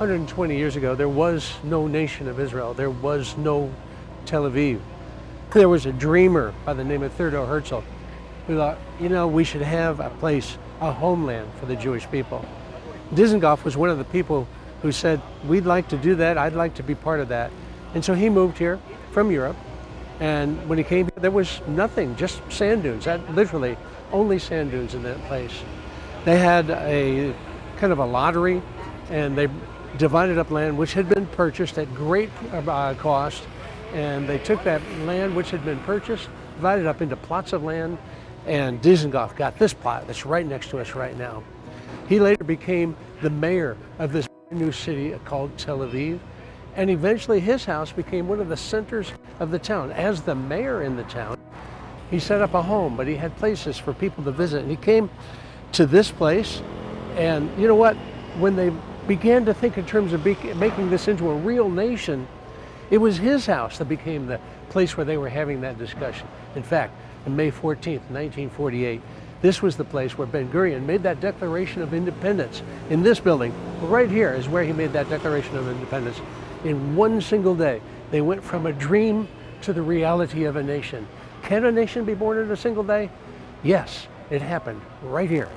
120 years ago, there was no nation of Israel. There was no Tel Aviv. There was a dreamer by the name of Theodor Herzl who thought, you know, we should have a place, a homeland for the Jewish people. Dizengoff was one of the people who said, we'd like to do that, I'd like to be part of that. And so he moved here from Europe. And when he came here, there was nothing, just sand dunes, that literally only sand dunes in that place. They had a kind of a lottery and they divided up land which had been purchased at great uh, cost. And they took that land which had been purchased, divided up into plots of land, and Dizengoff got this plot that's right next to us right now. He later became the mayor of this new city called Tel Aviv. And eventually his house became one of the centers of the town. As the mayor in the town, he set up a home, but he had places for people to visit. And he came to this place, and you know what? When they began to think in terms of making this into a real nation, it was his house that became the place where they were having that discussion. In fact, on May 14th, 1948, this was the place where Ben Gurion made that Declaration of Independence. In this building, right here is where he made that Declaration of Independence. In one single day, they went from a dream to the reality of a nation. Can a nation be born in a single day? Yes, it happened right here.